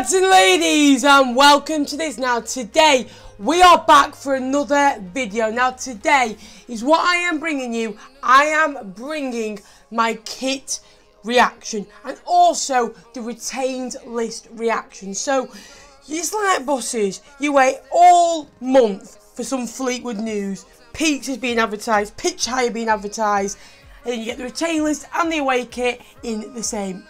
lads and ladies and welcome to this. Now today we are back for another video. Now today is what I am bringing you. I am bringing my kit reaction and also the retained list reaction. So it's like buses you wait all month for some Fleetwood news pizzas being advertised pitch hire being advertised and then you get the retained list and the away kit in the same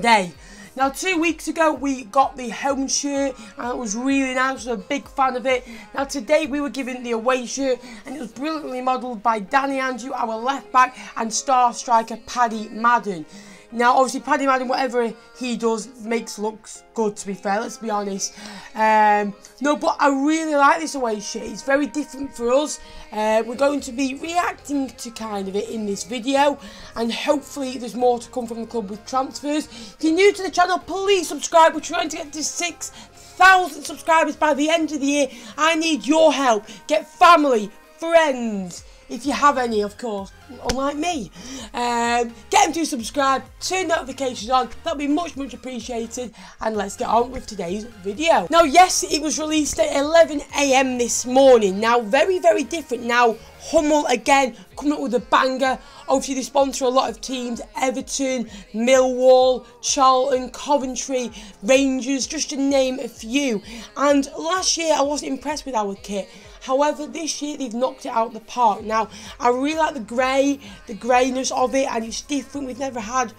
day now, two weeks ago, we got the home shirt, and it was really nice. I was a big fan of it. Now, today, we were given the away shirt, and it was brilliantly modelled by Danny Andrew, our left back, and star striker Paddy Madden. Now, obviously, Paddy Madden, whatever he does, makes looks good, to be fair, let's be honest. Um, no, but I really like this away shirt. It's very different for us. Uh, we're going to be reacting to kind of it in this video, and hopefully there's more to come from the club with transfers. If you're new to the channel, please subscribe. We're trying to get to 6,000 subscribers by the end of the year. I need your help. Get family, friends, if you have any, of course, unlike me. Um, get them to subscribe, turn notifications on, that'll be much, much appreciated. And let's get on with today's video. Now, yes, it was released at 11am this morning. Now, very, very different. Now, Hummel again coming up with a banger. Obviously, they sponsor a lot of teams Everton, Millwall, Charlton, Coventry, Rangers, just to name a few. And last year, I wasn't impressed with our kit. However, this year they've knocked it out of the park. Now, I really like the grey, the greyness of it, and it's different. We've never had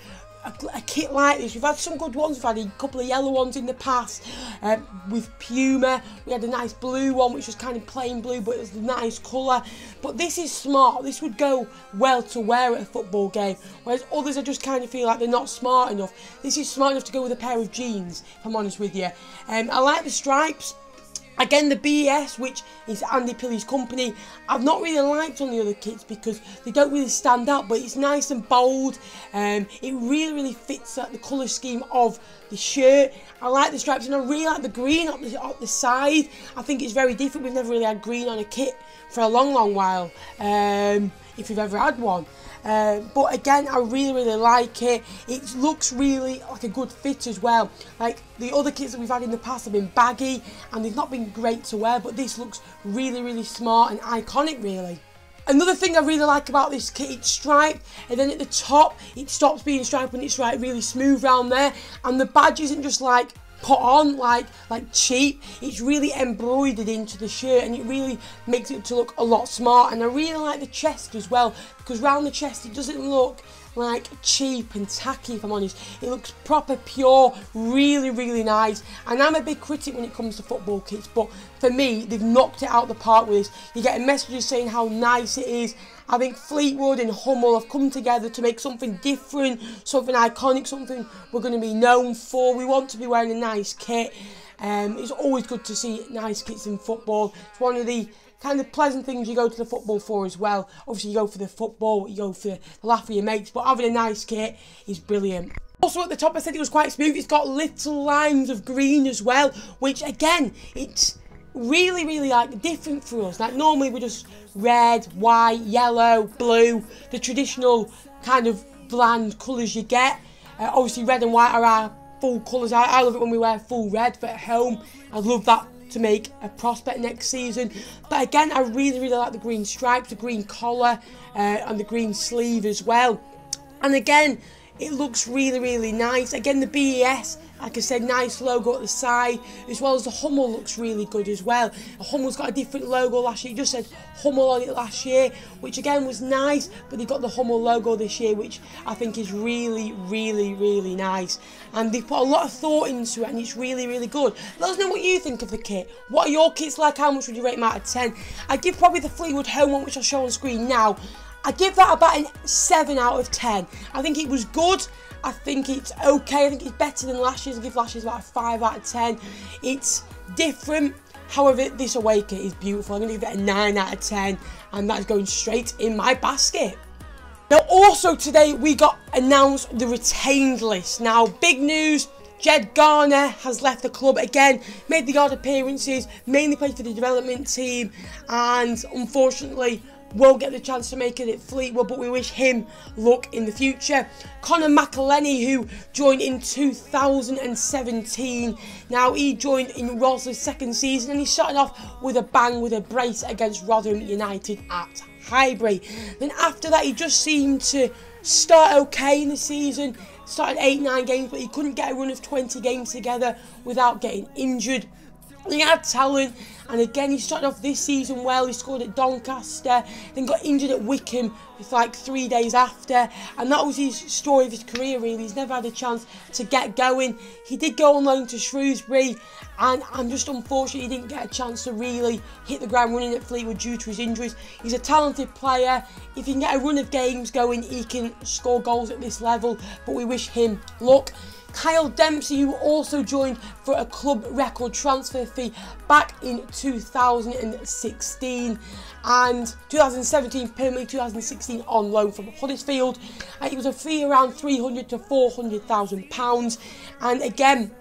a, a, kit like this. We've had some good ones. We've had a couple of yellow ones in the past uh, with Puma. We had a nice blue one, which was kind of plain blue, but it was a nice colour. But this is smart. This would go well to wear at a football game. Whereas others, I just kind of feel like they're not smart enough. This is smart enough to go with a pair of jeans, if I'm honest with you. Um, I like the stripes. Again, the BES, which is Andy Pilley's company, I've not really liked on the other kits because they don't really stand out, but it's nice and bold. Um, it really, really fits the colour scheme of the shirt. I like the stripes and I really like the green up the, up the side. I think it's very different. We've never really had green on a kit for a long, long while, um, if you've ever had one. Uh, but again, I really, really like it. It looks really like a good fit as well. Like the other kits that we've had in the past have been baggy and they've not been great to wear, but this looks really, really smart and iconic, really. Another thing I really like about this kit, it's striped, and then at the top, it stops being striped when it's like really smooth around there, and the badge isn't just like put on like like cheap. It's really embroidered into the shirt and it really makes it to look a lot smart. And I really like the chest as well because round the chest it doesn't look like cheap and tacky if I'm honest it looks proper pure really really nice and I'm a big critic when it comes to football kits but for me they've knocked it out of the park with this you get messages saying how nice it is I think Fleetwood and Hummel have come together to make something different, something iconic, something we're going to be known for. We want to be wearing a nice kit. Um, it's always good to see nice kits in football. It's one of the kind of pleasant things you go to the football for as well. Obviously, you go for the football, you go for the laugh of your mates, but having a nice kit is brilliant. Also at the top I said it was quite smooth, it's got little lines of green as well, which again, it's really, really like different for us. Like normally we just red, white, yellow, blue, the traditional kind of bland colours you get. Uh, obviously red and white are our full colours. I, I love it when we wear full red for at home. I love that to make a prospect next season. But again, I really, really like the green stripes, the green collar uh, and the green sleeve as well. And again, it looks really, really nice. Again, the BES, like I said, nice logo at the side, as well as the Hummel looks really good as well. The Hummel's got a different logo last year. It just said Hummel on it last year, which again was nice, but they got the Hummel logo this year, which I think is really, really, really nice. And they put a lot of thought into it, and it's really, really good. Let us know what you think of the kit. What are your kits like? How much would you rate them out of 10? I'd give probably the Fleetwood Home one, which I'll show on screen now, I give that about a 7 out of 10. I think it was good. I think it's okay. I think it's better than last year's. I give last year's about a 5 out of 10. It's different. However, this Awaker is beautiful. I'm going to give it a 9 out of 10. And that's going straight in my basket. Now, also today, we got announced the retained list. Now, big news. Ged Garner has left the club again, made the odd appearances, mainly played for the development team, and unfortunately won't get the chance to make it at Fleetwood, but we wish him luck in the future. Conor McAleny, who joined in 2017. Now, he joined in Rösler's second season and he started off with a bang with a brace against Rotherham United at Highbury. Then after that, he just seemed to start okay in the season. Started 8-9 games, but he couldn't get a run of 20 games together without getting injured. He had talent, and again, he started off this season well. He scored at Doncaster, then got injured at Wycombe with like three days after, and that was his story of his career. Really, he's never had a chance to get going. He did go on loan to Shrewsbury, and I'm just unfortunate he didn't get a chance to really hit the ground running at Fleetwood due to his injuries. He's a talented player. If he can get a run of games going, he can score goals at this level. But we wish him luck. Kyle Dempsey, who also joined for a club record transfer fee back in 2016 and 2017 permanently 2016 on loan from Huddersfield. Uh, it was a fee around 300 to 400,000 pounds, and again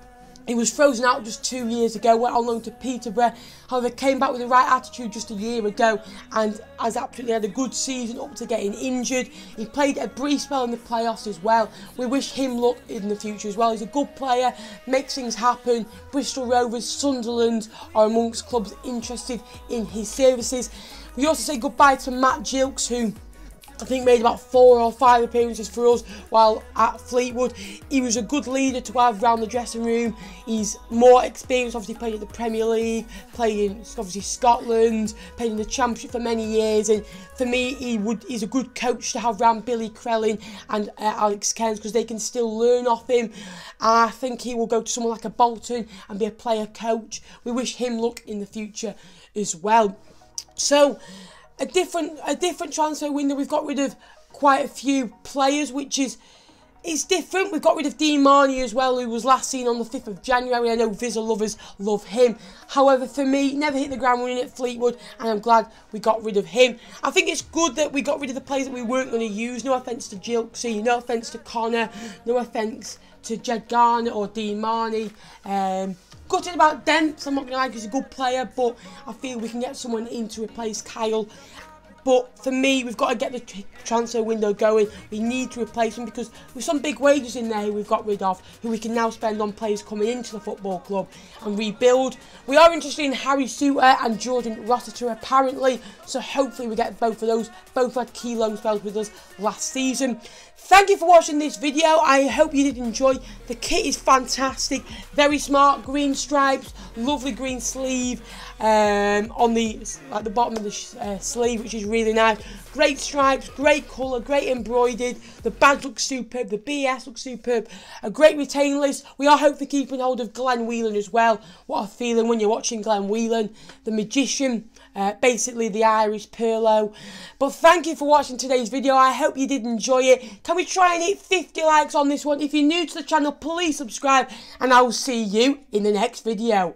he was frozen out just two years ago, went on loan to Peterborough, however came back with the right attitude just a year ago and has absolutely had a good season up to getting injured. He played a brief spell in the playoffs as well. We wish him luck in the future as well. He's a good player, makes things happen. Bristol Rovers, Sunderland are amongst clubs interested in his services. We also say goodbye to Matt Gilks who I think made about four or five appearances for us while at Fleetwood. He was a good leader to have around the dressing room. He's more experienced, obviously played in the Premier League, played in obviously Scotland, played in the Championship for many years. And for me, he would he's a good coach to have around Billy Crellin and uh, Alex Cairns because they can still learn off him. I think he will go to someone like a Bolton and be a player coach. We wish him luck in the future as well. So a different a different transfer window. We've got rid of quite a few players, which is it's different. We've got rid of Dean Marney as well, who was last seen on the 5th of January. I know Vizor lovers love him. However, for me, never hit the ground running at Fleetwood, and I'm glad we got rid of him. I think it's good that we got rid of the players that we weren't going to use. No offence to Gilksy, no offence to Connor, no offence to Ged Garner or Dean Marney. Um, Gutted about Dents, I'm not going to lie, he's a good player, but I feel we can get someone in to replace Kyle. But for me, we've got to get the transfer window going. We need to replace him because with some big wages in there we've got rid of, who we can now spend on players coming into the football club and rebuild. We are interested in Harry Souttar and Jordan Rossiter apparently, so hopefully we get both of those. Both had key loan spells with us last season. Thank you for watching this video. I hope you did enjoy. The kit is fantastic. Very smart. Green stripes. Lovely green sleeve um, on the at the bottom of the uh, sleeve, which is really nice. Great stripes. Great colour. Great embroidered. The badge looks superb. The BS looks superb. A great retain list. We are hopefully keeping hold of Glenn Whelan as well. What a feeling when you're watching Glenn Whelan. The Magician uh, basically the Irish Pirlo. But thank you for watching today's video. I hope you did enjoy it. Can we try and hit 50 likes on this one? If you're new to the channel, please subscribe and I will see you in the next video.